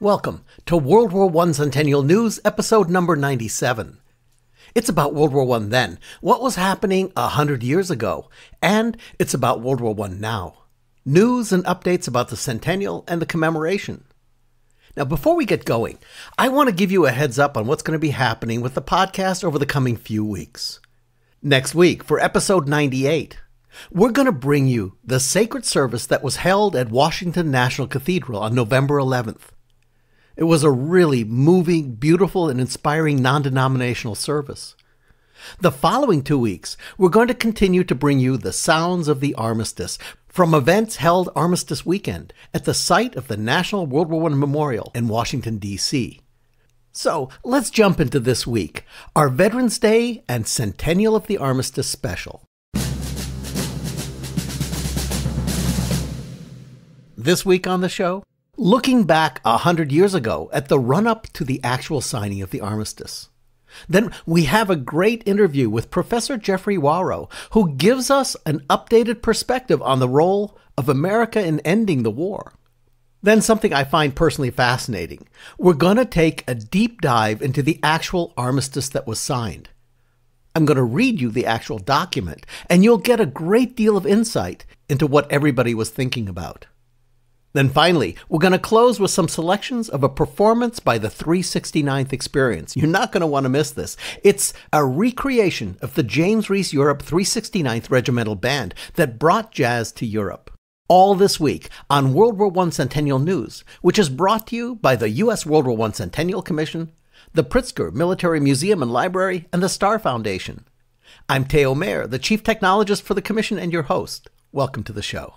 Welcome to World War I Centennial News, episode number 97. It's about World War I then, what was happening a hundred years ago, and it's about World War I now. News and updates about the centennial and the commemoration. Now, before we get going, I want to give you a heads up on what's going to be happening with the podcast over the coming few weeks. Next week, for episode 98, we're going to bring you the sacred service that was held at Washington National Cathedral on November 11th. It was a really moving, beautiful, and inspiring non denominational service. The following two weeks, we're going to continue to bring you the sounds of the armistice from events held Armistice Weekend at the site of the National World War I Memorial in Washington, D.C. So let's jump into this week, our Veterans Day and Centennial of the Armistice special. This week on the show, looking back a hundred years ago at the run up to the actual signing of the armistice. Then we have a great interview with Professor Geoffrey Wawro, who gives us an updated perspective on the role of America in ending the war. Then something I find personally fascinating. We're going to take a deep dive into the actual armistice that was signed. I'm going to read you the actual document, and you'll get a great deal of insight into what everybody was thinking about. Then finally, we're going to close with some selections of a performance by the 369th Experience. You're not going to want to miss this. It's a recreation of the James Reese Europe 369th Regimental Band that brought jazz to Europe. All this week on World War I Centennial News, which is brought to you by the U.S. World War I Centennial Commission, the Pritzker Military Museum and Library, and the Starr Foundation. I'm Theo Mayer, the Chief Technologist for the Commission and your host. Welcome to the show.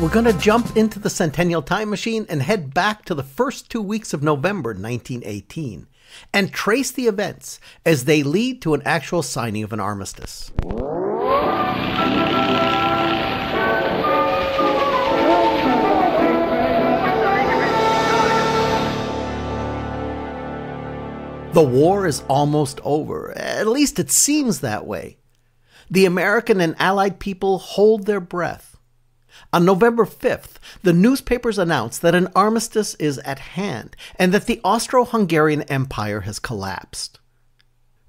We're going to jump into the Centennial Time Machine and head back to the first two weeks of November 1918 and trace the events as they lead to an actual signing of an armistice. The war is almost over. At least it seems that way. The American and Allied people hold their breath on November 5th, the newspapers announced that an armistice is at hand and that the Austro Hungarian Empire has collapsed.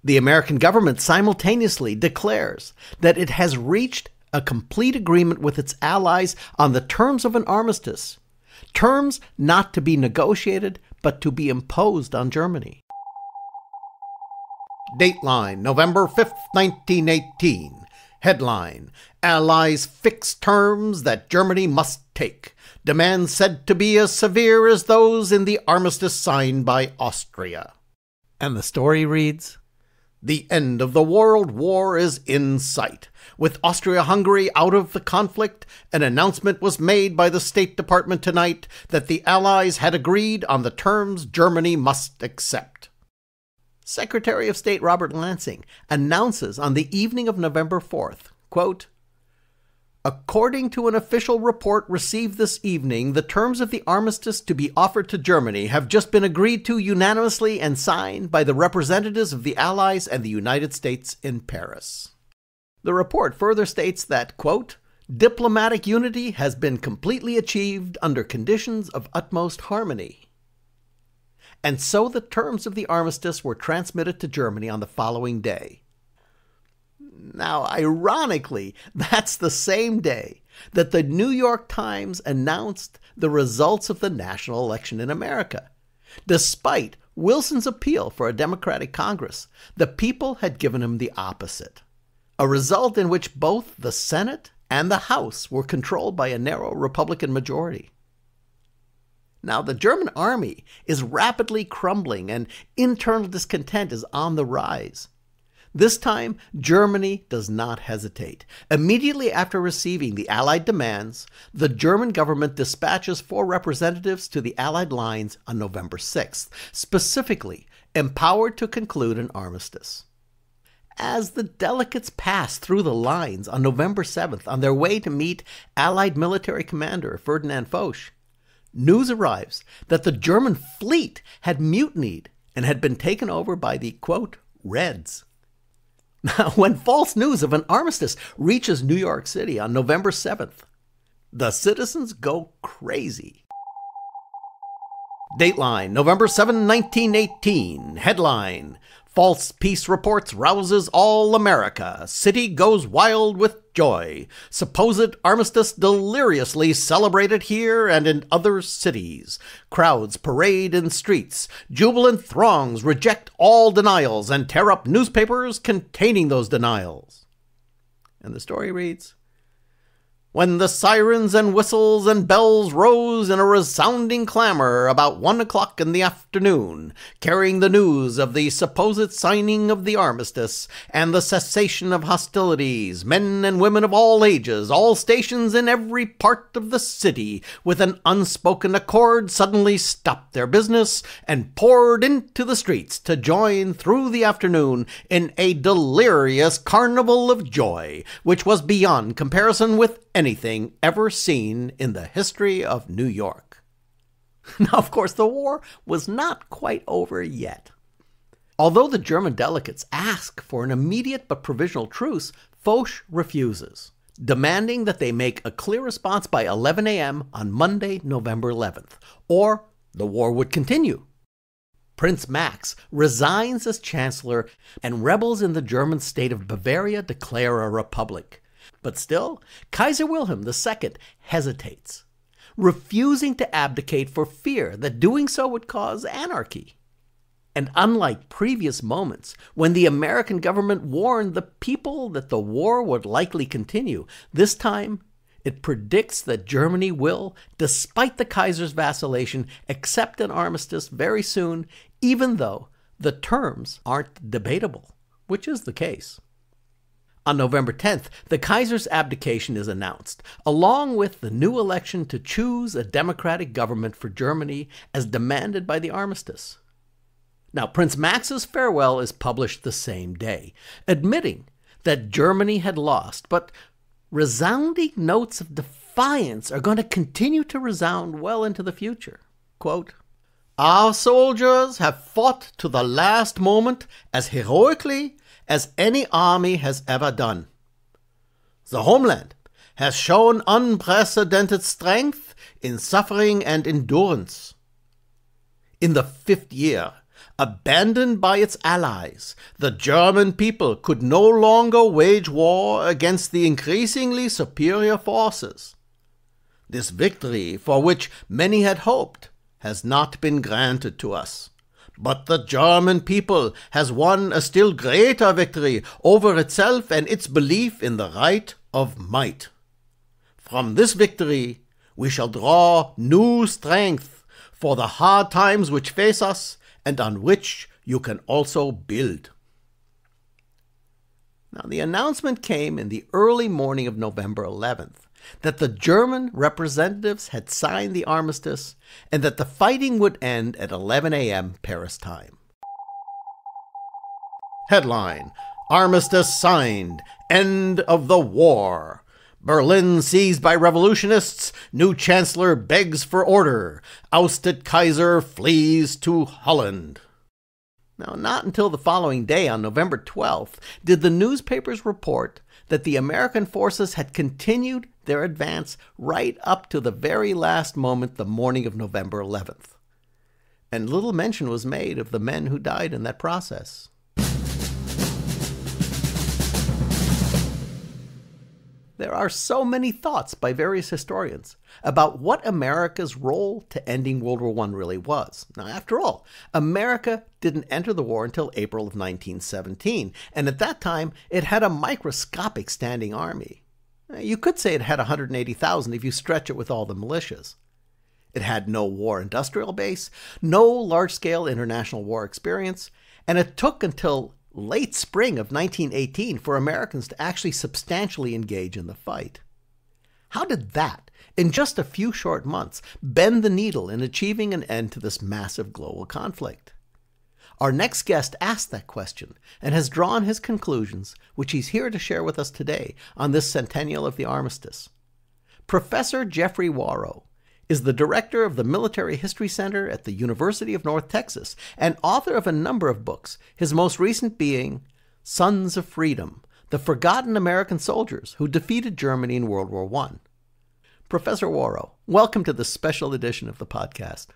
The American government simultaneously declares that it has reached a complete agreement with its allies on the terms of an armistice, terms not to be negotiated but to be imposed on Germany. Dateline November 5th, 1918. Headline Allies fix terms that Germany must take. Demands said to be as severe as those in the armistice signed by Austria. And the story reads The end of the World War is in sight. With Austria Hungary out of the conflict, an announcement was made by the State Department tonight that the Allies had agreed on the terms Germany must accept. Secretary of State Robert Lansing announces on the evening of November 4th, quote, According to an official report received this evening, the terms of the armistice to be offered to Germany have just been agreed to unanimously and signed by the representatives of the Allies and the United States in Paris. The report further states that, quote, diplomatic unity has been completely achieved under conditions of utmost harmony, and so the terms of the armistice were transmitted to Germany on the following day. Now, ironically, that's the same day that the New York Times announced the results of the national election in America. Despite Wilson's appeal for a Democratic Congress, the people had given him the opposite a result in which both the Senate and the House were controlled by a narrow Republican majority. Now, the German army is rapidly crumbling and internal discontent is on the rise. This time, Germany does not hesitate. Immediately after receiving the Allied demands, the German government dispatches four representatives to the Allied lines on November 6th, specifically empowered to conclude an armistice. As the delegates passed through the lines on November 7th on their way to meet Allied military commander Ferdinand Foch, news arrives that the German fleet had mutinied and had been taken over by the quote, Reds. Now, when false news of an armistice reaches New York City on November 7th, the citizens go crazy. Dateline, November 7, 1918. Headline False peace reports rouses all America. City goes wild with joy. Supposed armistice deliriously celebrated here and in other cities. Crowds parade in streets. Jubilant throngs reject all denials and tear up newspapers containing those denials. And the story reads when the sirens and whistles and bells rose in a resounding clamor about one o'clock in the afternoon, carrying the news of the supposed signing of the armistice and the cessation of hostilities, men and women of all ages, all stations in every part of the city, with an unspoken accord, suddenly stopped their business and poured into the streets to join through the afternoon in a delirious carnival of joy, which was beyond comparison with anything ever seen in the history of New York. Now, of course, the war was not quite over yet. Although the German delegates ask for an immediate but provisional truce, Foch refuses, demanding that they make a clear response by 11 a.m. on Monday, November 11th, or the war would continue. Prince Max resigns as chancellor, and rebels in the German state of Bavaria declare a republic. But still, Kaiser Wilhelm II hesitates, refusing to abdicate for fear that doing so would cause anarchy. And unlike previous moments, when the American government warned the people that the war would likely continue, this time it predicts that Germany will, despite the Kaiser's vacillation, accept an armistice very soon, even though the terms aren't debatable, which is the case. On November 10th, the Kaiser's abdication is announced, along with the new election to choose a democratic government for Germany as demanded by the armistice. Now, Prince Max's farewell is published the same day, admitting that Germany had lost, but resounding notes of defiance are going to continue to resound well into the future. Quote, Our soldiers have fought to the last moment as heroically as any army has ever done. The homeland has shown unprecedented strength in suffering and endurance. In the fifth year, abandoned by its allies, the German people could no longer wage war against the increasingly superior forces. This victory, for which many had hoped, has not been granted to us. But the German people has won a still greater victory over itself and its belief in the right of might. From this victory we shall draw new strength for the hard times which face us and on which you can also build. Now, the announcement came in the early morning of November 11th that the German representatives had signed the armistice and that the fighting would end at 11 a.m. Paris time. Headline Armistice signed. End of the war. Berlin seized by revolutionists. New chancellor begs for order. Ousted Kaiser flees to Holland. Now, not until the following day, on November 12th, did the newspapers report that the American forces had continued their advance right up to the very last moment, the morning of November 11th. And little mention was made of the men who died in that process. There are so many thoughts by various historians about what America's role to ending World War I really was. Now, after all, America didn't enter the war until April of 1917, and at that time it had a microscopic standing army. You could say it had 180,000 if you stretch it with all the militias. It had no war industrial base, no large scale international war experience, and it took until late spring of 1918 for Americans to actually substantially engage in the fight. How did that, in just a few short months, bend the needle in achieving an end to this massive global conflict? Our next guest asked that question and has drawn his conclusions, which he's here to share with us today on this centennial of the armistice. Professor Geoffrey Wawro is the director of the Military History Center at the University of North Texas and author of a number of books, his most recent being Sons of Freedom The Forgotten American Soldiers Who Defeated Germany in World War I. Professor Wawro, welcome to this special edition of the podcast.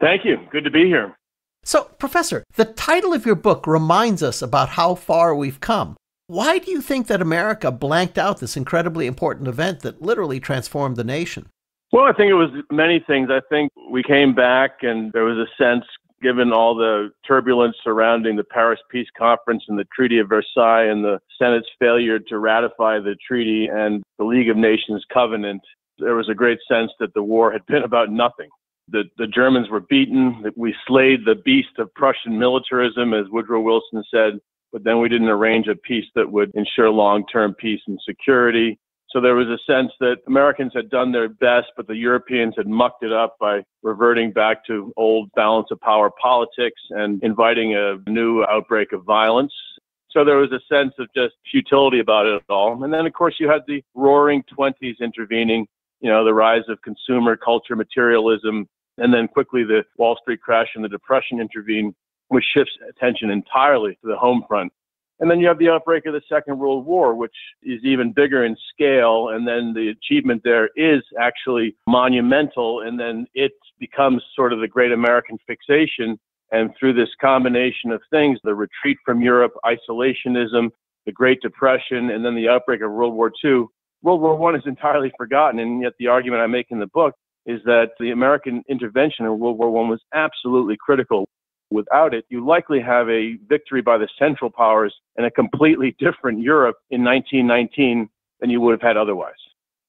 Thank you. Good to be here. So, Professor, the title of your book reminds us about how far we've come. Why do you think that America blanked out this incredibly important event that literally transformed the nation? Well, I think it was many things. I think we came back and there was a sense, given all the turbulence surrounding the Paris Peace Conference and the Treaty of Versailles and the Senate's failure to ratify the treaty and the League of Nations covenant, there was a great sense that the war had been about nothing the, the Germans were beaten, that we slayed the beast of Prussian militarism, as Woodrow Wilson said, but then we didn't arrange a peace that would ensure long term peace and security. So there was a sense that Americans had done their best, but the Europeans had mucked it up by reverting back to old balance of power politics and inviting a new outbreak of violence. So there was a sense of just futility about it all. And then, of course, you had the roaring 20s intervening, you know, the rise of consumer culture, materialism, and then quickly the Wall Street crash and the Depression intervene, which shifts attention entirely to the home front. And then you have the outbreak of the Second World War, which is even bigger in scale. And then the achievement there is actually monumental. And then it becomes sort of the great American fixation. And through this combination of things, the retreat from Europe, isolationism, the Great Depression, and then the outbreak of World War II, World War I is entirely forgotten. And yet the argument I make in the book is that the American intervention in World War I was absolutely critical. Without it, you likely have a victory by the Central Powers and a completely different Europe in 1919 than you would have had otherwise.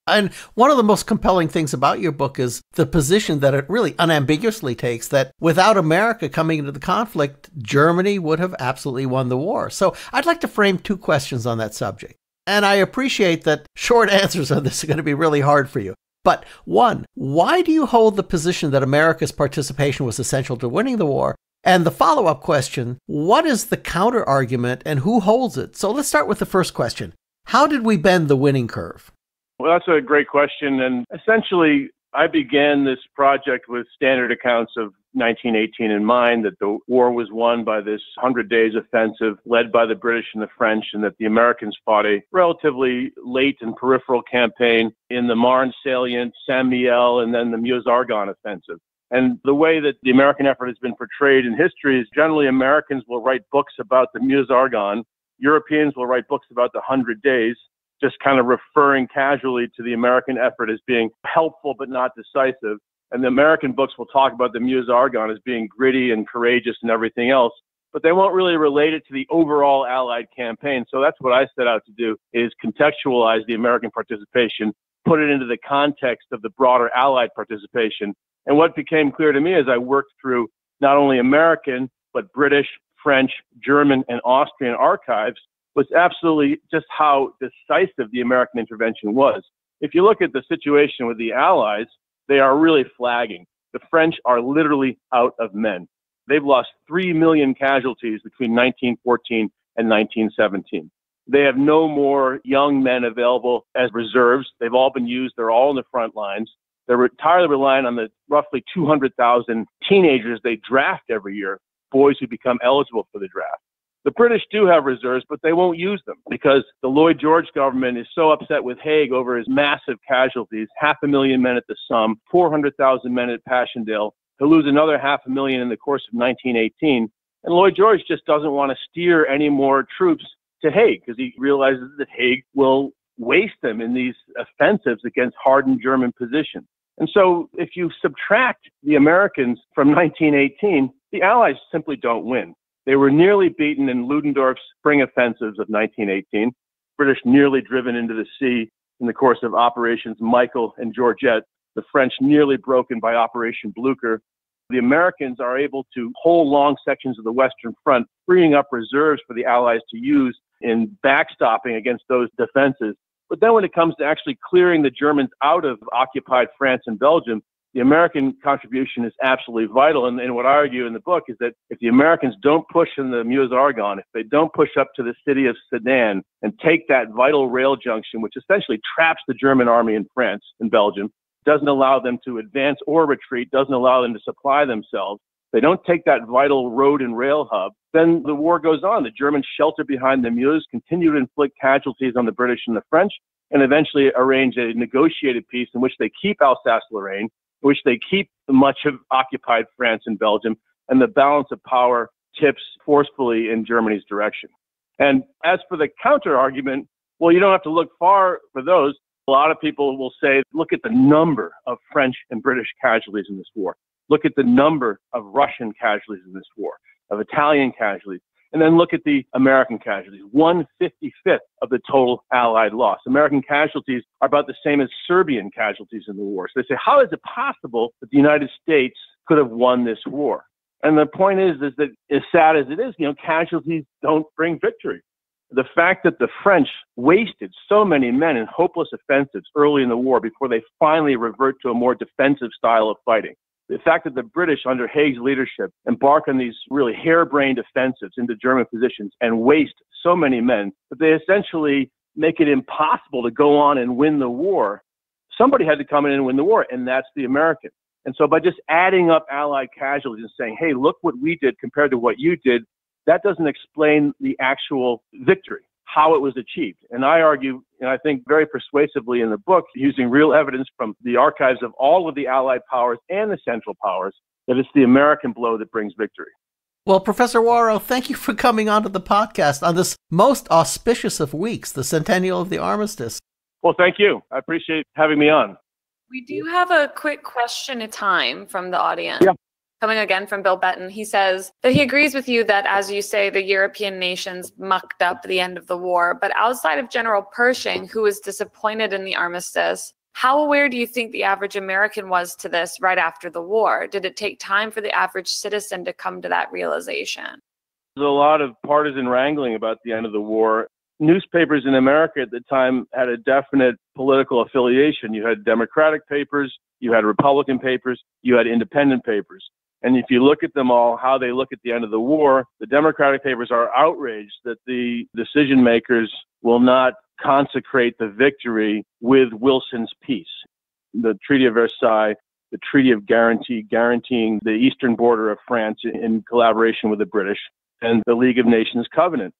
And one of the most compelling things about your book is the position that it really unambiguously takes that without America coming into the conflict, Germany would have absolutely won the war. So I'd like to frame two questions on that subject. And I appreciate that short answers on this are going to be really hard for you. But one, why do you hold the position that America's participation was essential to winning the war? And the follow up question, what is the counter argument and who holds it? So let's start with the first question. How did we bend the winning curve? Well, that's a great question. And essentially, I began this project with standard accounts of 1918 in mind, that the war was won by this 100 days offensive led by the British and the French, and that the Americans fought a relatively late and peripheral campaign in the Marne salient, Saint Mihiel, and then the Meuse-Argonne offensive. And the way that the American effort has been portrayed in history is generally Americans will write books about the Meuse-Argonne, Europeans will write books about the 100 days, just kind of referring casually to the American effort as being helpful but not decisive. And the American books will talk about the Meuse-Argonne as being gritty and courageous and everything else, but they won't really relate it to the overall Allied campaign. So that's what I set out to do is contextualize the American participation, put it into the context of the broader Allied participation. And what became clear to me as I worked through not only American, but British, French, German, and Austrian archives was absolutely just how decisive the American intervention was. If you look at the situation with the Allies, they are really flagging. The French are literally out of men. They've lost 3 million casualties between 1914 and 1917. They have no more young men available as reserves. They've all been used. They're all in the front lines. They're entirely relying on the roughly 200,000 teenagers they draft every year, boys who become eligible for the draft. The British do have reserves, but they won't use them because the Lloyd George government is so upset with Haig over his massive casualties half a million men at the Somme, 400,000 men at Passchendaele. He'll lose another half a million in the course of 1918. And Lloyd George just doesn't want to steer any more troops to Haig because he realizes that Haig will waste them in these offensives against hardened German positions. And so if you subtract the Americans from 1918, the Allies simply don't win. They were nearly beaten in Ludendorff's spring offensives of 1918, British nearly driven into the sea in the course of Operations Michael and Georgette, the French nearly broken by Operation Blucher. The Americans are able to hold long sections of the Western Front, freeing up reserves for the Allies to use in backstopping against those defenses. But then when it comes to actually clearing the Germans out of occupied France and Belgium, the American contribution is absolutely vital. And, and, what I argue in the book is that if the Americans don't push in the Meuse Argonne, if they don't push up to the city of Sedan and take that vital rail junction, which essentially traps the German army in France and Belgium, doesn't allow them to advance or retreat, doesn't allow them to supply themselves, they don't take that vital road and rail hub, then the war goes on. The Germans shelter behind the Meuse, continue to inflict casualties on the British and the French, and eventually arrange a negotiated peace in which they keep Alsace-Lorraine, in which they keep much of occupied France and Belgium, and the balance of power tips forcefully in Germany's direction. And as for the counter argument, well, you don't have to look far for those. A lot of people will say, look at the number of French and British casualties in this war. Look at the number of Russian casualties in this war, of Italian casualties and then look at the American casualties. 155th of the total Allied loss. American casualties are about the same as Serbian casualties in the war. So they say, how is it possible that the United States could have won this war? And the point is, is that as sad as it is, you know, casualties don't bring victory. The fact that the French wasted so many men in hopeless offensives early in the war before they finally revert to a more defensive style of fighting the fact that the British, under Haig's leadership, embark on these really harebrained offensives into German positions and waste so many men that they essentially make it impossible to go on and win the war. Somebody had to come in and win the war, and that's the American. And so by just adding up Allied casualties and saying, hey, look what we did compared to what you did, that doesn't explain the actual victory how it was achieved. And I argue, and I think very persuasively in the book, using real evidence from the archives of all of the Allied powers and the Central powers, that it's the American blow that brings victory. Well, Professor Wawro, thank you for coming onto the podcast on this most auspicious of weeks, the centennial of the armistice. Well, thank you. I appreciate having me on. We do have a quick question of time from the audience. Yeah. Coming again from Bill Betton, he says that he agrees with you that, as you say, the European nations mucked up the end of the war. But outside of General Pershing, who was disappointed in the armistice, how aware do you think the average American was to this right after the war? Did it take time for the average citizen to come to that realization? There's a lot of partisan wrangling about the end of the war. Newspapers in America at the time had a definite political affiliation. You had Democratic papers, you had Republican papers, you had independent papers. And if you look at them all, how they look at the end of the war, the Democratic papers are outraged that the decision makers will not consecrate the victory with Wilson's peace. The Treaty of Versailles, the Treaty of Guarantee, guaranteeing the eastern border of France in collaboration with the British, and the League of Nations Covenant.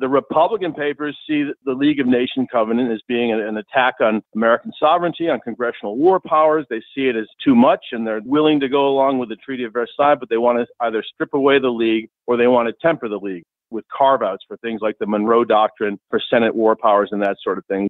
The Republican papers see the League of Nations Covenant as being an attack on American sovereignty, on congressional war powers. They see it as too much, and they're willing to go along with the Treaty of Versailles, but they want to either strip away the League or they want to temper the League with carve outs for things like the Monroe Doctrine for Senate war powers and that sort of thing.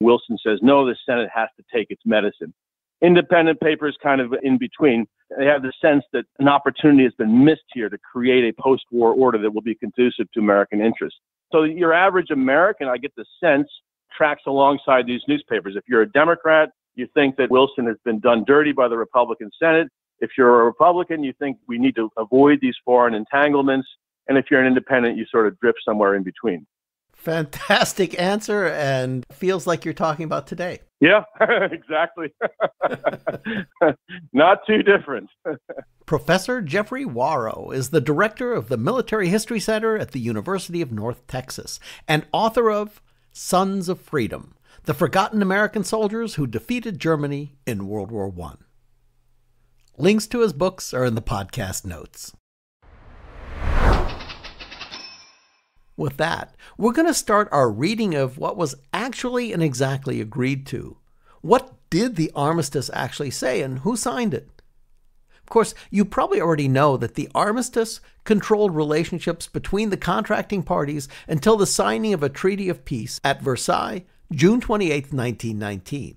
Wilson says, no, the Senate has to take its medicine. Independent papers kind of in between. They have the sense that an opportunity has been missed here to create a post war order that will be conducive to American interests. So your average American, I get the sense, tracks alongside these newspapers. If you're a Democrat, you think that Wilson has been done dirty by the Republican Senate. If you're a Republican, you think we need to avoid these foreign entanglements. And if you're an independent, you sort of drift somewhere in between. Fantastic answer, and feels like you're talking about today. Yeah, exactly. Not too different. Professor Geoffrey Wawro is the director of the Military History Center at the University of North Texas and author of Sons of Freedom The Forgotten American Soldiers Who Defeated Germany in World War I. Links to his books are in the podcast notes. With that, we're going to start our reading of what was actually and exactly agreed to. What did the armistice actually say, and who signed it? Of course, you probably already know that the armistice controlled relationships between the contracting parties until the signing of a treaty of peace at Versailles, June 28, 1919.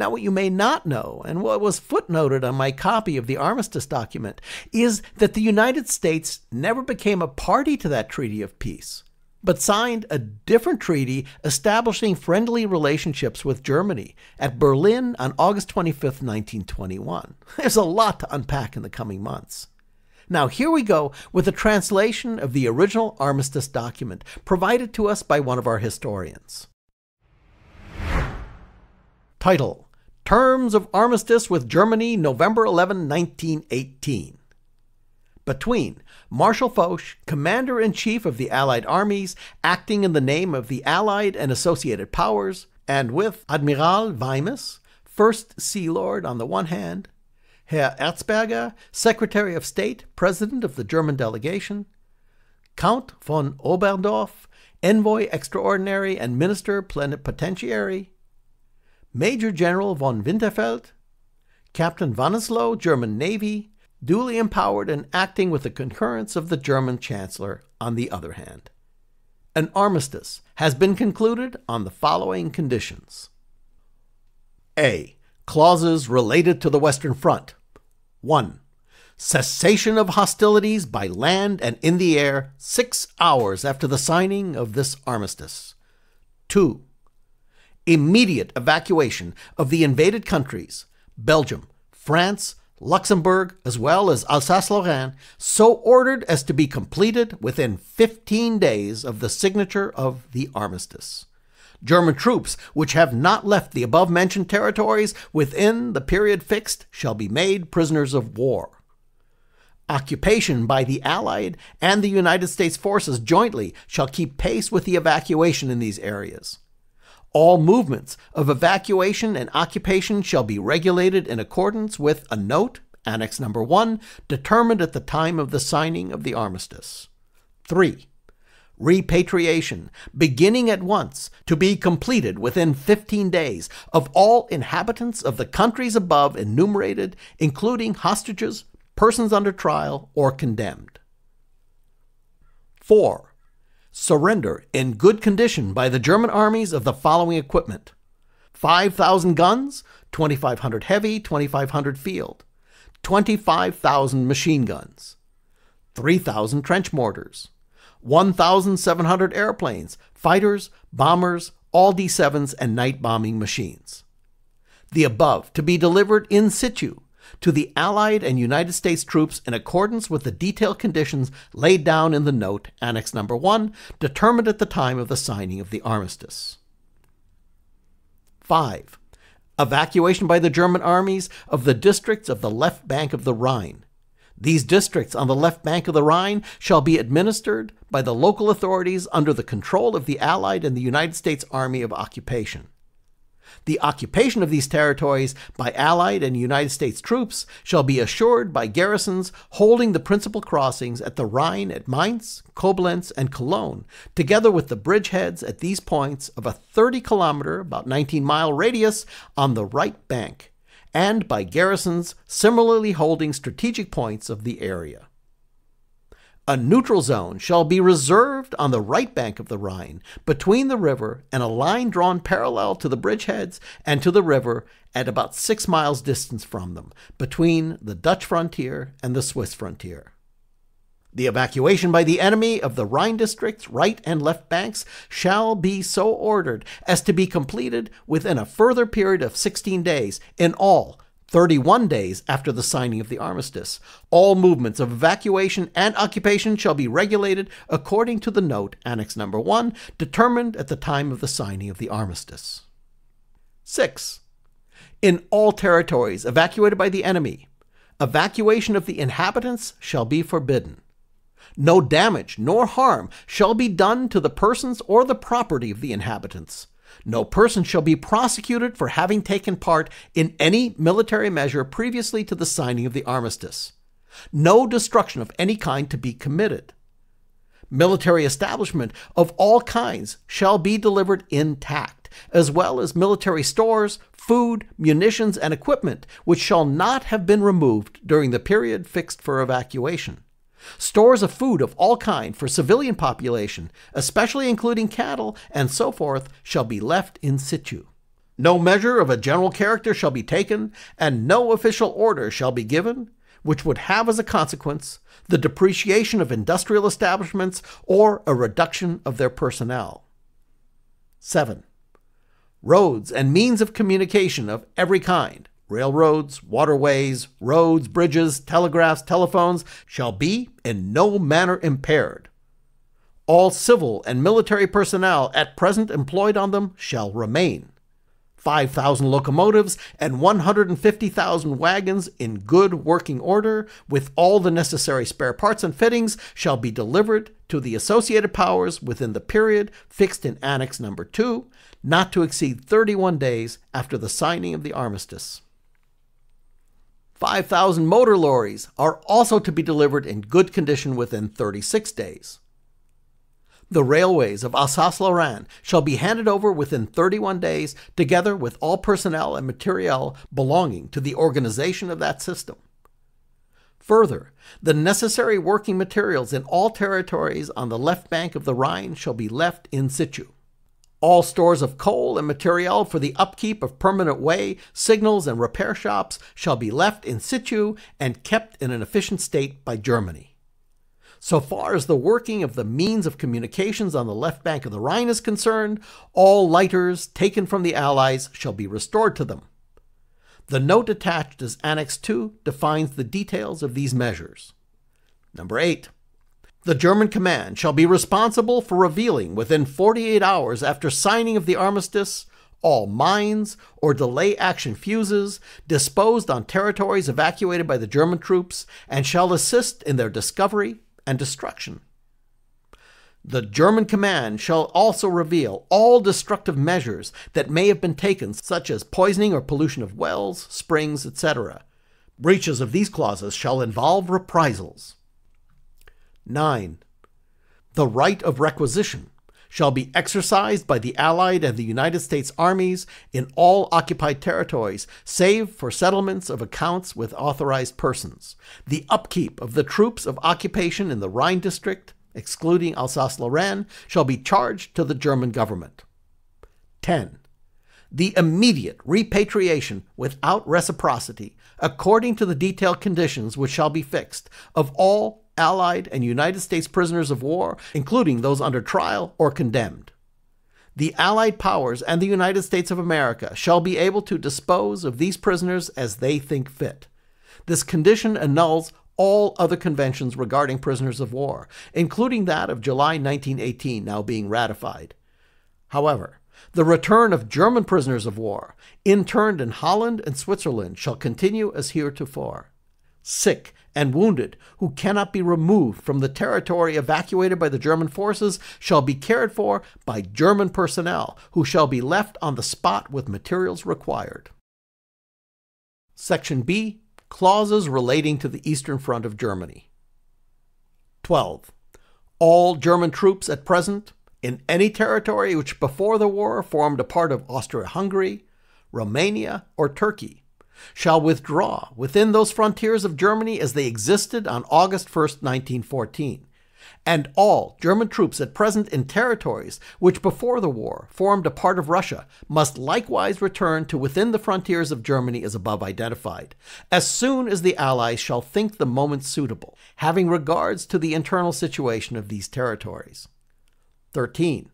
Now, what you may not know, and what was footnoted on my copy of the armistice document, is that the United States never became a party to that treaty of peace but signed a different treaty establishing friendly relationships with Germany at Berlin on August 25, 1921. There's a lot to unpack in the coming months. Now, here we go with a translation of the original armistice document provided to us by one of our historians. Title Terms of armistice with Germany, November 11, 1918. Between Marshal Foch, Commander in Chief of the Allied armies, acting in the name of the Allied and associated powers, and with Admiral Wemyss, First Sea Lord on the one hand, Herr Erzberger, Secretary of State, President of the German delegation, Count von Oberndorff, Envoy Extraordinary and Minister Plenipotentiary, Major General von Winterfeldt, Captain Vanselow, German Navy, duly empowered and acting with the concurrence of the German Chancellor, on the other hand. An armistice has been concluded on the following conditions A. Clauses related to the Western Front. 1. Cessation of hostilities by land and in the air six hours after the signing of this armistice. 2 immediate evacuation of the invaded countries, Belgium, France, Luxembourg, as well as Alsace Lorraine, so ordered as to be completed within 15 days of the signature of the armistice. German troops which have not left the above mentioned territories within the period fixed shall be made prisoners of war. Occupation by the Allied and the United States forces jointly shall keep pace with the evacuation in these areas. All movements of evacuation and occupation shall be regulated in accordance with a note, Annex Number 1, determined at the time of the signing of the armistice. 3. Repatriation, beginning at once, to be completed within 15 days, of all inhabitants of the countries above enumerated, including hostages, persons under trial, or condemned. 4 surrender in good condition by the German armies of the following equipment 5,000 guns, 2,500 heavy, 2,500 field, 25,000 machine guns, 3,000 trench mortars, 1,700 airplanes, fighters, bombers, all D 7s, and night bombing machines. The above to be delivered in situ to the Allied and United States troops in accordance with the detailed conditions laid down in the note, Annex Number 1, determined at the time of the signing of the armistice. 5. Evacuation by the German armies of the districts of the left bank of the Rhine. These districts on the left bank of the Rhine shall be administered by the local authorities under the control of the Allied and the United States Army of Occupation. The occupation of these territories by Allied and United States troops shall be assured by garrisons holding the principal crossings at the Rhine at Mainz, Koblenz, and Cologne, together with the bridgeheads at these points of a 30 kilometer, about 19 mile radius on the right bank, and by garrisons similarly holding strategic points of the area. A neutral zone shall be reserved on the right bank of the Rhine, between the river and a line drawn parallel to the bridgeheads and to the river at about six miles distance from them, between the Dutch frontier and the Swiss frontier. The evacuation by the enemy of the Rhine district's right and left banks shall be so ordered as to be completed within a further period of 16 days in all 31 days after the signing of the armistice. All movements of evacuation and occupation shall be regulated according to the note, Annex Number 1, determined at the time of the signing of the armistice. 6. In all territories evacuated by the enemy, evacuation of the inhabitants shall be forbidden. No damage nor harm shall be done to the persons or the property of the inhabitants. No person shall be prosecuted for having taken part in any military measure previously to the signing of the armistice. No destruction of any kind to be committed. Military establishment of all kinds shall be delivered intact, as well as military stores, food, munitions, and equipment, which shall not have been removed during the period fixed for evacuation. Stores of food of all kind for civilian population, especially including cattle and so forth, shall be left in situ. No measure of a general character shall be taken, and no official order shall be given, which would have as a consequence the depreciation of industrial establishments or a reduction of their personnel. 7. Roads and means of communication of every kind, railroads, waterways, roads, bridges, telegraphs, telephones shall be in no manner impaired. All civil and military personnel at present employed on them shall remain. 5,000 locomotives, and 150,000 wagons in good working order, with all the necessary spare parts and fittings, shall be delivered to the associated powers within the period fixed in Annex Number 2, not to exceed 31 days after the signing of the armistice. 5,000 motor lorries are also to be delivered in good condition within 36 days. The railways of Alsace-Lorraine shall be handed over within 31 days, together with all personnel and materiel belonging to the organization of that system. Further, the necessary working materials in all territories on the left bank of the Rhine shall be left in situ. All stores of coal and material for the upkeep of permanent way, signals, and repair shops shall be left in situ and kept in an efficient state by Germany. So far as the working of the means of communications on the left bank of the Rhine is concerned, all lighters taken from the Allies shall be restored to them. The note attached as Annex 2 defines the details of these measures. Number 8. The German command shall be responsible for revealing within 48 hours after signing of the armistice all mines or delay action fuses disposed on territories evacuated by the German troops and shall assist in their discovery, and destruction. The German command shall also reveal all destructive measures that may have been taken, such as poisoning or pollution of wells, springs, etc. Breaches of these clauses shall involve reprisals. 9. The right of requisition shall be exercised by the Allied and the United States armies in all occupied territories, save for settlements of accounts with authorized persons. The upkeep of the troops of occupation in the Rhine district, excluding Alsace Lorraine, shall be charged to the German government. 10. The immediate repatriation without reciprocity, according to the detailed conditions which shall be fixed, of all Allied, and United States prisoners of war, including those under trial or condemned. The Allied powers and the United States of America shall be able to dispose of these prisoners as they think fit. This condition annuls all other conventions regarding prisoners of war, including that of July 1918 now being ratified. However, the return of German prisoners of war, interned in Holland and Switzerland, shall continue as heretofore. Sick and wounded who cannot be removed from the territory evacuated by the German forces shall be cared for by German personnel who shall be left on the spot with materials required. Section B Clauses relating to the Eastern Front of Germany. 12. All German troops at present in any territory which before the war formed a part of Austria Hungary, Romania, or Turkey shall withdraw within those frontiers of Germany as they existed on August 1, 1914, and all German troops at present in territories which before the war formed a part of Russia must likewise return to within the frontiers of Germany as above identified, as soon as the Allies shall think the moment suitable, having regards to the internal situation of these territories. 13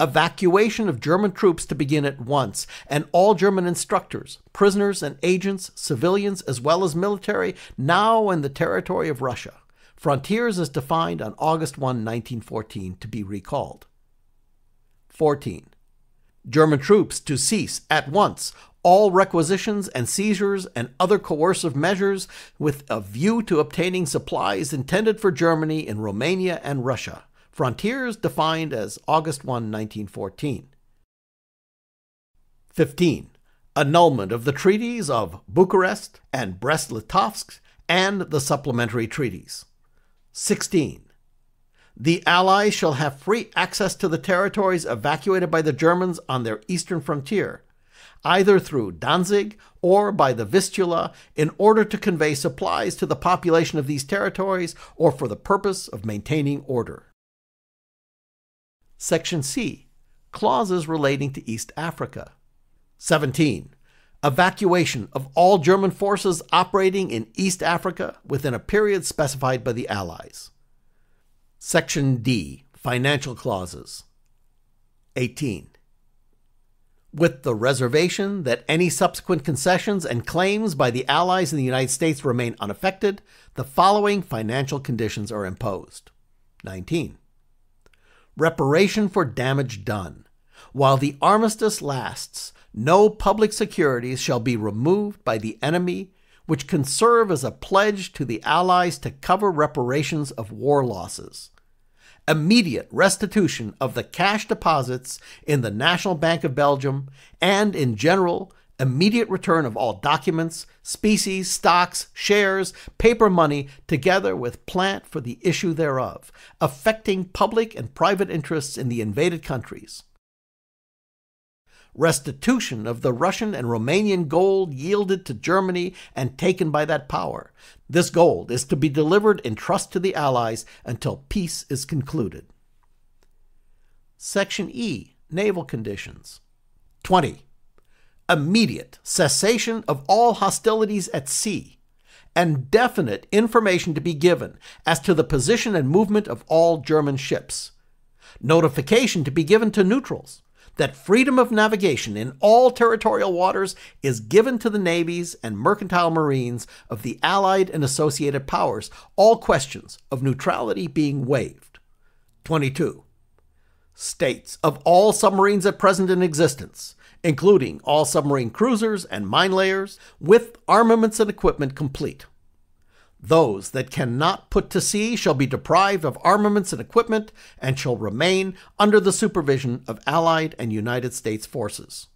evacuation of German troops to begin at once, and all German instructors, prisoners, and agents, civilians as well as military, now in the territory of Russia. Frontiers as defined on August 1, 1914, to be recalled. 14. German troops to cease at once all requisitions and seizures and other coercive measures with a view to obtaining supplies intended for Germany in Romania and Russia. Frontiers defined as August 1, 1914. 15. Annulment of the treaties of Bucharest and Brest-Litovsk and the supplementary treaties. 16. The Allies shall have free access to the territories evacuated by the Germans on their eastern frontier, either through Danzig or by the Vistula, in order to convey supplies to the population of these territories or for the purpose of maintaining order. Section C Clauses relating to East Africa. 17. Evacuation of all German forces operating in East Africa within a period specified by the Allies. Section D Financial Clauses. 18. With the reservation that any subsequent concessions and claims by the Allies in the United States remain unaffected, the following financial conditions are imposed. 19 reparation for damage done. While the armistice lasts, no public securities shall be removed by the enemy which can serve as a pledge to the Allies to cover reparations of war losses. Immediate restitution of the cash deposits in the National Bank of Belgium, and in general, immediate return of all documents, specie, stocks, shares, paper money, together with plant for the issue thereof, affecting public and private interests in the invaded countries restitution of the Russian and Romanian gold yielded to Germany and taken by that power. This gold is to be delivered in trust to the Allies until peace is concluded. Section E Naval Conditions 20. Immediate cessation of all hostilities at sea, and definite information to be given as to the position and movement of all German ships. Notification to be given to neutrals that freedom of navigation in all territorial waters is given to the navies and mercantile marines of the Allied and associated powers, all questions of neutrality being waived. 22. States of all submarines at present in existence, including all submarine cruisers and mine layers, with armaments and equipment complete. Those that cannot put to sea shall be deprived of armaments and equipment and shall remain under the supervision of Allied and United States forces.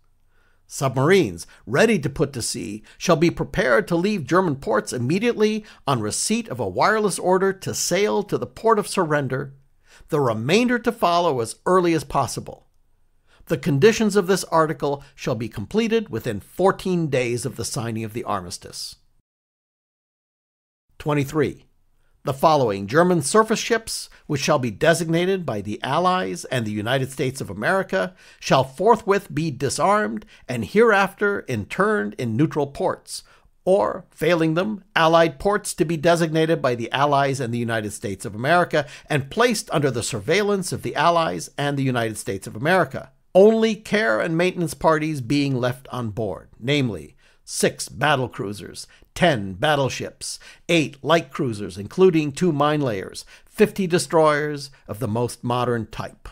Submarines ready to put to sea shall be prepared to leave German ports immediately on receipt of a wireless order to sail to the port of surrender, the remainder to follow as early as possible. The conditions of this article shall be completed within 14 days of the signing of the armistice. 23. The following German surface ships, which shall be designated by the Allies and the United States of America, shall forthwith be disarmed and hereafter interned in neutral ports, or, failing them, Allied ports to be designated by the Allies and the United States of America and placed under the surveillance of the Allies and the United States of America. Only care and maintenance parties being left on board, namely, six battle cruisers, 10 battleships, 8 light cruisers, including two mine layers, 50 destroyers of the most modern type.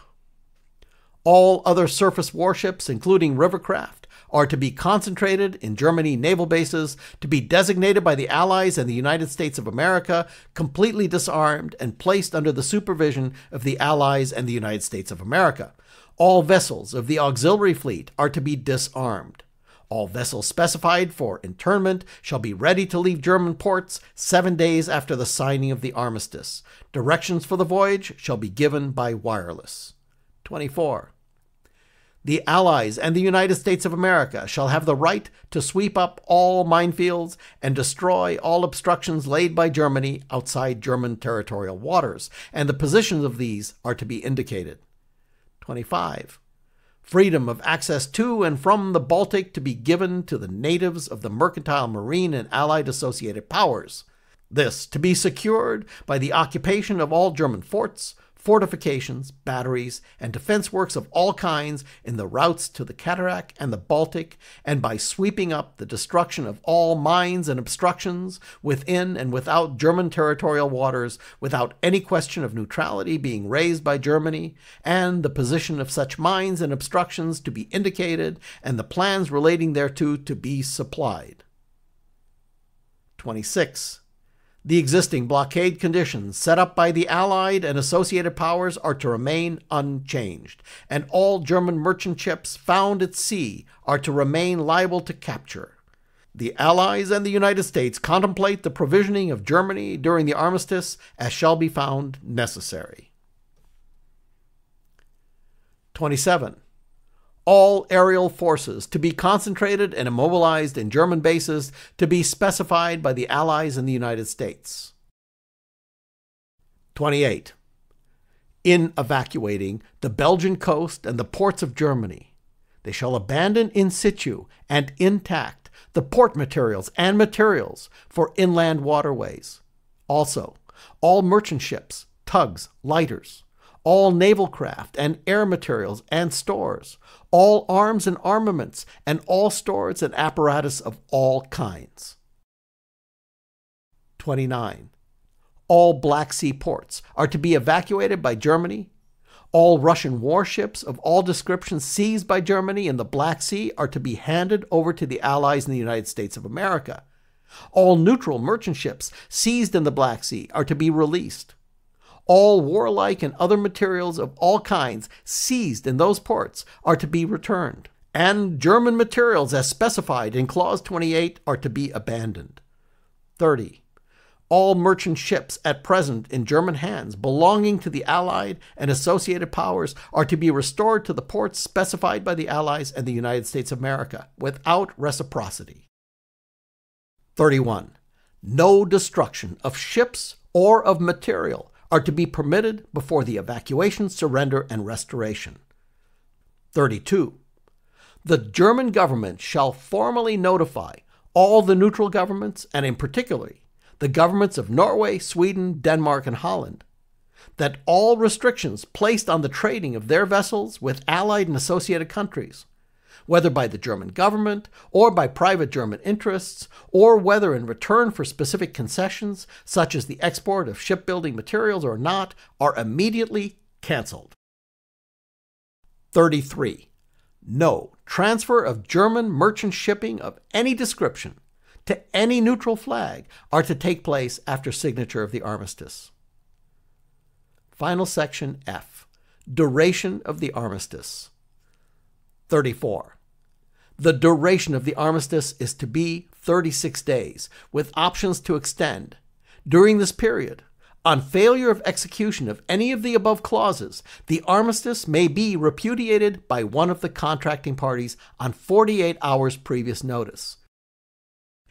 All other surface warships, including rivercraft, are to be concentrated in Germany naval bases, to be designated by the Allies and the United States of America, completely disarmed, and placed under the supervision of the Allies and the United States of America. All vessels of the auxiliary fleet are to be disarmed. All vessels specified for internment shall be ready to leave German ports seven days after the signing of the armistice. Directions for the voyage shall be given by wireless. 24. The Allies and the United States of America shall have the right to sweep up all minefields and destroy all obstructions laid by Germany outside German territorial waters, and the positions of these are to be indicated. 25 freedom of access to and from the Baltic to be given to the natives of the mercantile marine and allied associated powers. This to be secured by the occupation of all German forts, fortifications, batteries, and defense works of all kinds in the routes to the Kattegat and the Baltic, and by sweeping up the destruction of all mines and obstructions within and without German territorial waters without any question of neutrality being raised by Germany, and the position of such mines and obstructions to be indicated, and the plans relating thereto to be supplied. 26. The existing blockade conditions set up by the Allied and associated powers are to remain unchanged, and all German merchant ships found at sea are to remain liable to capture. The Allies and the United States contemplate the provisioning of Germany during the armistice as shall be found necessary. 27 all aerial forces to be concentrated and immobilized in German bases to be specified by the Allies and the United States. 28. In evacuating the Belgian coast and the ports of Germany, they shall abandon in situ and intact the port materials and materials for inland waterways. Also, all merchant ships, tugs, lighters, all naval craft and air materials and stores, all arms and armaments, and all stores and apparatus of all kinds. 29. All Black Sea ports are to be evacuated by Germany. All Russian warships of all descriptions seized by Germany in the Black Sea are to be handed over to the Allies in the United States of America. All neutral merchant ships seized in the Black Sea are to be released. All warlike and other materials of all kinds seized in those ports are to be returned, and German materials as specified in Clause 28 are to be abandoned. 30 all merchant ships at present in German hands belonging to the Allied and associated powers are to be restored to the ports specified by the Allies and the United States of America without reciprocity. 31. No destruction of ships or of material are to be permitted before the evacuation, surrender, and restoration. 32. The German government shall formally notify all the neutral governments, and in particular the governments of Norway, Sweden, Denmark, and Holland that all restrictions placed on the trading of their vessels with allied and associated countries, whether by the German government or by private German interests, or whether in return for specific concessions, such as the export of shipbuilding materials or not, are immediately cancelled. 33. No transfer of German merchant shipping of any description to any neutral flag are to take place after signature of the armistice. Final section F. Duration of the armistice. 34. The duration of the armistice is to be 36 days, with options to extend. During this period, on failure of execution of any of the above clauses, the armistice may be repudiated by one of the contracting parties on 48 hours previous notice.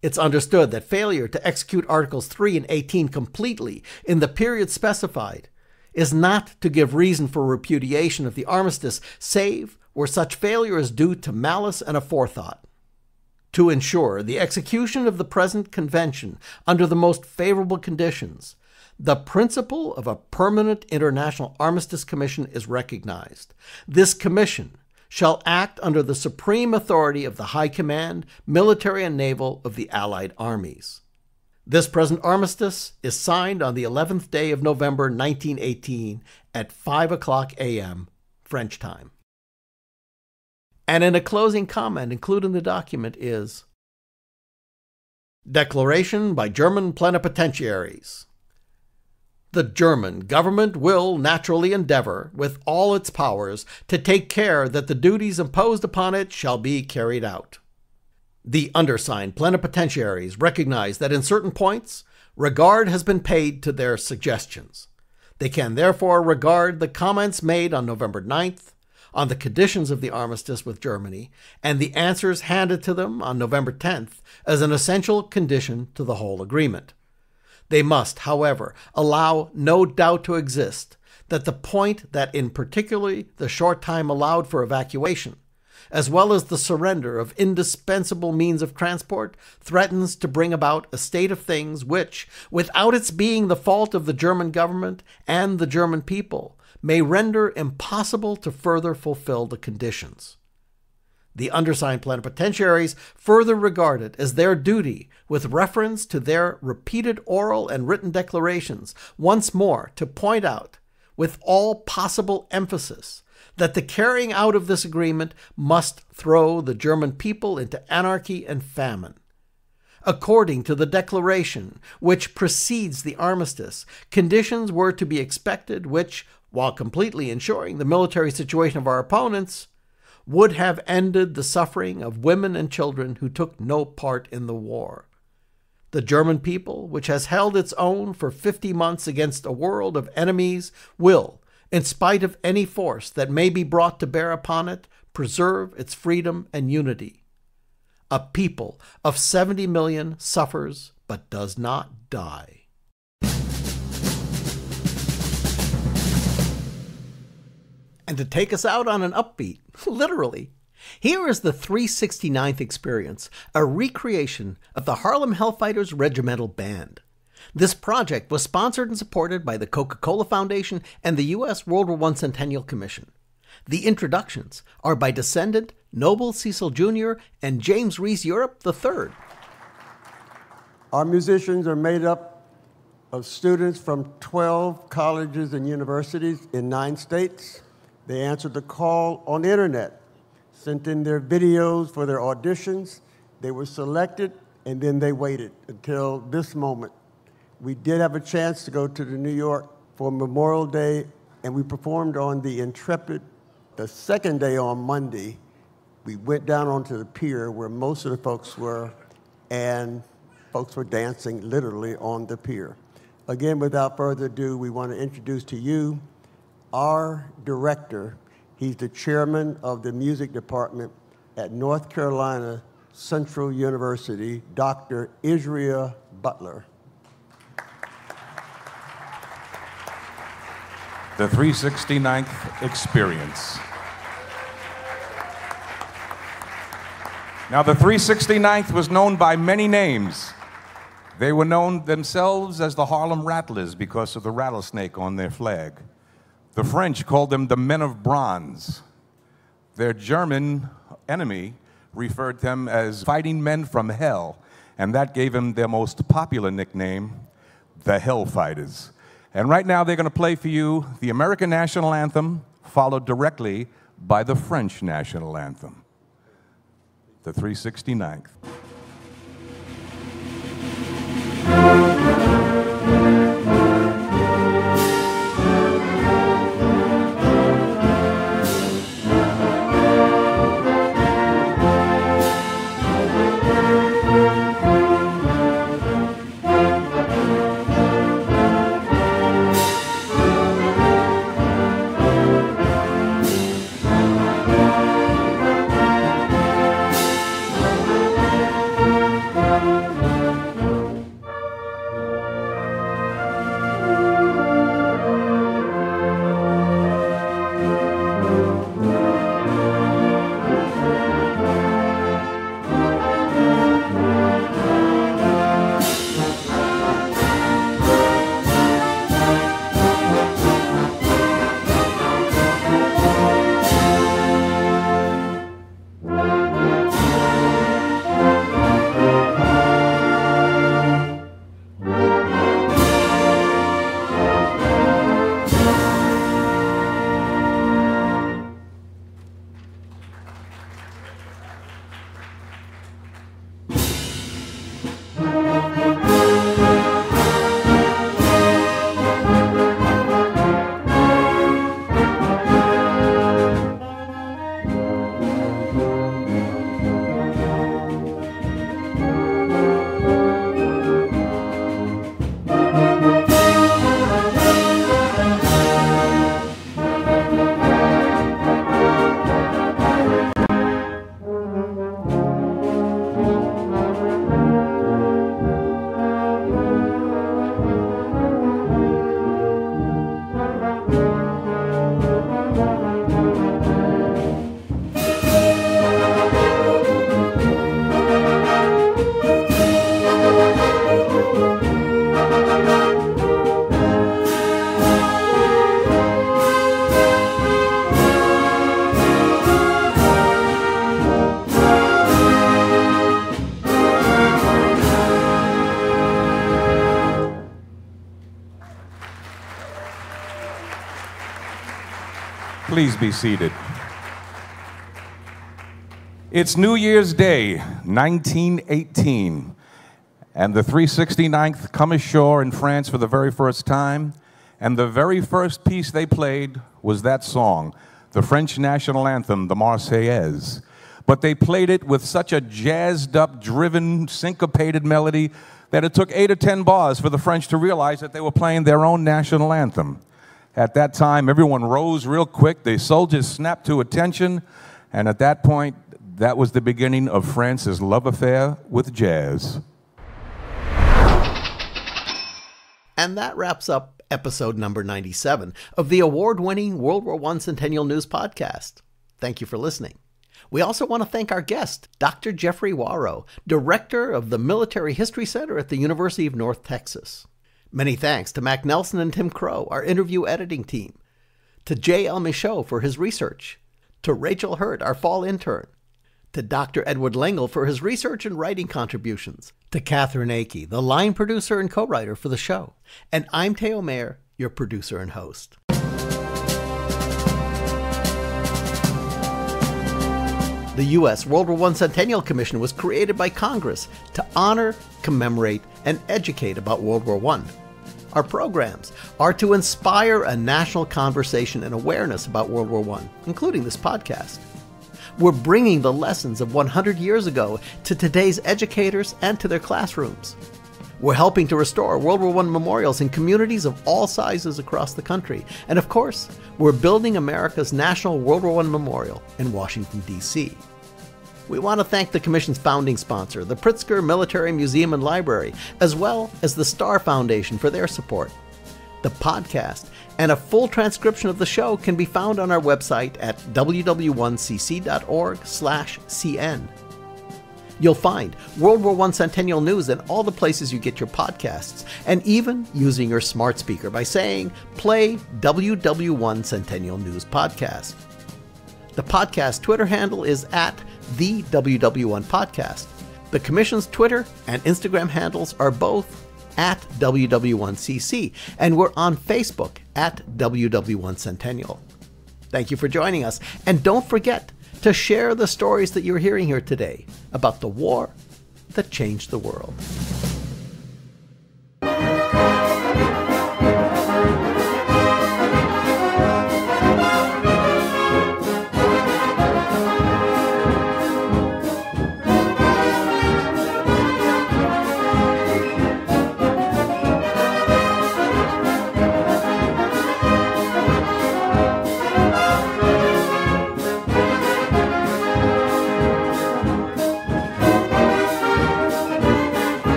It's understood that failure to execute Articles 3 and 18 completely in the period specified is not to give reason for repudiation of the armistice, save where such failure is due to malice and aforethought. To ensure the execution of the present convention under the most favorable conditions, the principle of a permanent international armistice commission is recognized. This commission shall act under the supreme authority of the High Command, military and naval of the Allied armies. This present armistice is signed on the 11th day of November 1918 at 5 o'clock a.m. French time. And in a closing comment included in the document is Declaration by German plenipotentiaries. The German government will naturally endeavor, with all its powers, to take care that the duties imposed upon it shall be carried out. The undersigned plenipotentiaries recognize that in certain points, regard has been paid to their suggestions. They can therefore regard the comments made on November 9th on the conditions of the armistice with Germany and the answers handed to them on November 10th as an essential condition to the whole agreement. They must, however, allow no doubt to exist that the point that in particularly the short time allowed for evacuation, as well as the surrender of indispensable means of transport, threatens to bring about a state of things which, without its being the fault of the German government and the German people, may render impossible to further fulfill the conditions. The undersigned plenipotentiaries further regard it as their duty, with reference to their repeated oral and written declarations, once more to point out, with all possible emphasis, that the carrying out of this agreement must throw the German people into anarchy and famine. According to the declaration which precedes the armistice, conditions were to be expected which, while completely ensuring the military situation of our opponents, would have ended the suffering of women and children who took no part in the war. The German people, which has held its own for 50 months against a world of enemies, will, in spite of any force that may be brought to bear upon it, preserve its freedom and unity. A people of 70 million suffers but does not die. And to take us out on an upbeat, literally. Here is the 369th experience, a recreation of the Harlem Hellfighters Regimental Band. This project was sponsored and supported by the Coca Cola Foundation and the U.S. World War I Centennial Commission. The introductions are by descendant Noble Sissle Jr. and James Reese Europe III. Our musicians are made up of students from 12 colleges and universities in nine states. They answered the call on the internet, sent in their videos for their auditions. They were selected, and then they waited until this moment. We did have a chance to go to the New York for Memorial Day, and we performed on the Intrepid the second day on Monday. We went down onto the pier where most of the folks were, and folks were dancing literally on the pier. Again, without further ado, we want to introduce to you our director. He's the chairman of the music department at North Carolina Central University, Dr. Israel Butler. The 369th Experience. Now, the 369th was known by many names. They were known themselves as the Harlem Rattlers because of the rattlesnake on their flag. The French called them the Men of Bronze. Their German enemy referred to them as fighting men from hell, and that gave them their most popular nickname, the Hellfighters. And right now, they're going to play for you the American national anthem, followed directly by the French national anthem, the 369th. Please be seated. It's New Year's Day, 1918, and the 369th come ashore in France for the very first time, and the very first piece they played was that song, the French national anthem, the Marseillaise. But they played it with such a jazzed up, driven, syncopated melody that it took eight or ten bars for the French to realize that they were playing their own national anthem. At that time, everyone rose real quick. The soldiers snapped to attention. And at that point, that was the beginning of France's love affair with jazz. And that wraps up episode number 97 of the award winning World War I Centennial News Podcast. Thank you for listening. We also want to thank our guest, Dr. Geoffrey Wawro, Director of the Military History Center at the University of North Texas. Many thanks to Mac Nelsen and Tim Crowe, our interview editing team, to J. L. Michaud for his research, to Rachel Hurt, our fall intern, to Dr. Edward Lengel for his research and writing contributions, to Katherine Akey, the line producer and co writer for the show. And I'm Theo Mayer, your producer and host. The U.S. World War I Centennial Commission was created by Congress to honor, commemorate, and educate about World War I. Our programs are to inspire a national conversation and awareness about World War I, including this podcast. We're bringing the lessons of 100 years ago to today's educators and to their classrooms. We're helping to restore World War I memorials in communities of all sizes across the country. And of course, we're building America's National World War I Memorial in Washington, D.C. We want to thank the Commission's founding sponsor, the Pritzker Military Museum and Library, as well as the Starr Foundation for their support. The podcast and a full transcription of the show can be found on our website at ww1cc.org/cn. You'll find World War I Centennial News in all the places you get your podcasts, and even using your smart speaker by saying, Play WW1 Centennial News Podcast. The podcast Twitter handle is at the WW1 Podcast. The Commission's Twitter and Instagram handles are both at WW1CC, and we're on Facebook at WW1 Centennial. Thank you for joining us, and don't forget to share the stories that you're hearing here today about the war that changed the world.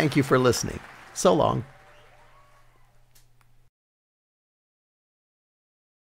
Thank you for listening. So long.